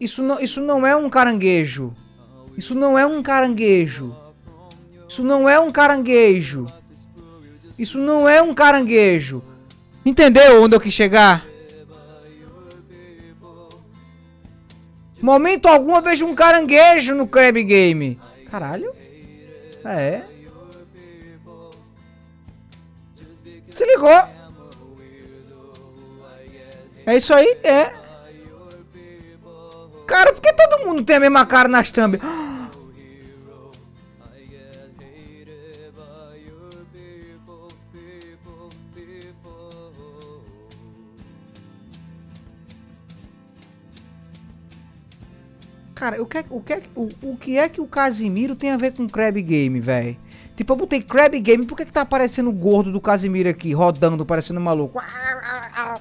Isso não, isso não é um caranguejo. Isso não é um caranguejo. Isso não é um caranguejo. Isso não é um caranguejo. Entendeu onde eu quis chegar? Momento algum eu vejo um caranguejo no Crab Game. Caralho. É. Se ligou? É isso aí? É. Cara, por que todo mundo tem a mesma cara nas thumb? Cara, o que, o, que, o, o que é que o Casimiro tem a ver com Crab Game, velho? Tipo, eu botei Crab Game, por que, que tá aparecendo o gordo do Casimiro aqui, rodando, parecendo maluco? Ah!